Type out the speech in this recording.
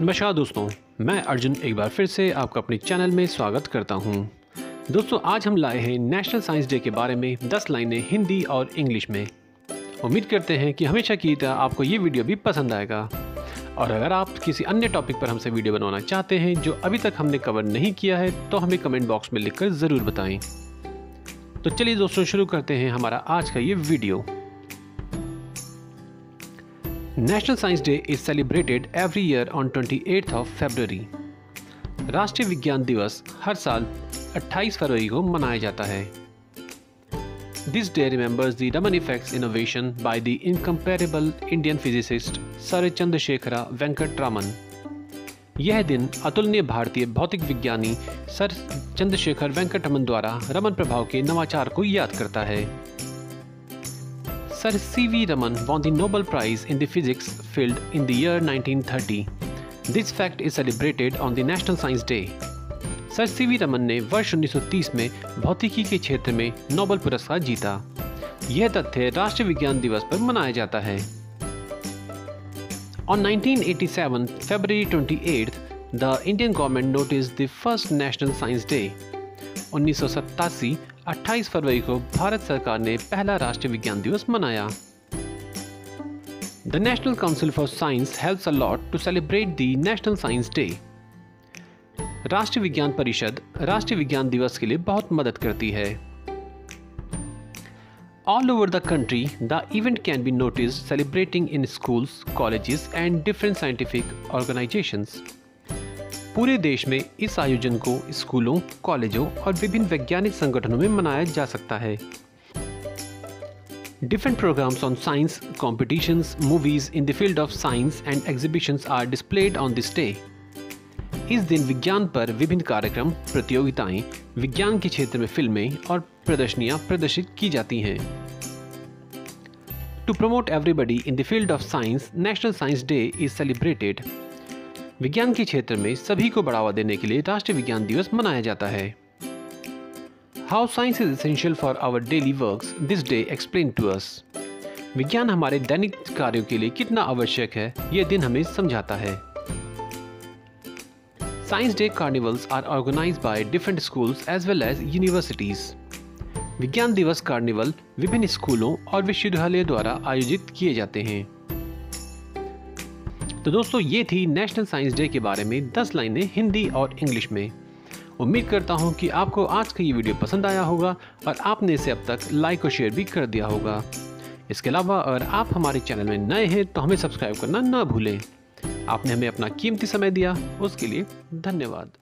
नमस्कार दोस्तों, मैं अर्जुन एक बार फिर से आपका अपने चैनल में स्वागत करता हूँ। दोस्तों, आज हम लाए हैं नेशनल साइंस डे के बारे में 10 लाइनें हिंदी और इंग्लिश में। उम्मीद करते हैं कि हमेशा की तरह आपको ये वीडियो भी पसंद आएगा। और अगर आप किसी अन्य टॉपिक पर हमसे वीडियो बनवाना चाहते हैं जो अभी तक हमने कवर नहीं किया है तो हमें कमेंट बॉक्स में लिखकर ज़रूर बताएँ। तो चलिए दोस्तों, शुरू करते हैं हमारा आज का ये video. National science day is celebrated every year on 28th of February राष्ट्रीय विज्ञान दिवस हर साल 28 फरवरी को मनाया जाता है। This day remembers the Raman effects innovation by the incomparable Indian physicist sir Chandrasekhara Venkata Raman यह दिन अतुलनीय भारतीय भौतिक विज्ञानी सर चंद्रशेखर वेंकट रमन द्वारा रमन प्रभाव के नवाचार को याद करता है। Sir C.V. Raman won the Nobel Prize in the physics field in the year 1930. This fact is celebrated on the National Science Day. Sir C V Raman ने वर्ष 1930 में भौतिकी के क्षेत्र में नोबेल पुरस्कार जीता यह तथ्य राष्ट्रीय विज्ञान दिवस पर मनाया जाता है On 1987, February 28th, the Indian government noticed the first National Science Day. 28 फरवरी को भारत सरकार ने पहला राष्ट्रीय विज्ञान दिवस मनाया। The national council for science helps a lot to celebrate the national science day राष्ट्रीय विज्ञान परिषद राष्ट्रीय विज्ञान दिवस के लिए बहुत मदद करती है। All over the country, the event can be noticed celebrating in schools, colleges, and different scientific organizations. पूरे देश में इस आयोजन को स्कूलों, कॉलेजों और विभिन्न वैज्ञानिक संगठनों में मनाया जा सकता है। Different programmes on science competitions movies in the field of science and exhibitions are displayed on this day इस दिन विज्ञान पर विभिन्न कार्यक्रम, प्रतियोगिताएँ, विज्ञान के क्षेत्र में फ़िल्में और प्रदर्शनियाँ प्रदर्शित की जाती हैं। To promote everybody in the field of science national science day is celebrated विज्ञान के क्षेत्र में सभी को बढ़ावा देने के लिए राष्ट्रीय विज्ञान दिवस मनाया जाता है। How science is essential for our daily work this day explain to us विज्ञान हमारे दैनिक कार्यों के लिए कितना आवश्यक है, यह दिन हमें समझाता है। Science day carnivals are organise by different schools as well as universities विज्ञान दिवस कार्निवल विभिन्न स्कूलों और विश्वविद्यालयों द्वारा आयोजित किए जाते हैं। तो दोस्तों, ये थी नेशनल साइंस डे के बारे में 10 लाइनें हिंदी और इंग्लिश में। उम्मीद करता हूँ कि आपको आज का ये वीडियो पसंद आया होगा और आपने इसे अब तक लाइक और शेयर भी कर दिया होगा। इसके अलावा अगर आप हमारे चैनल में नए हैं तो हमें सब्सक्राइब करना ना भूलें। आपने हमें अपना कीमती समय दिया, उसके लिए धन्यवाद।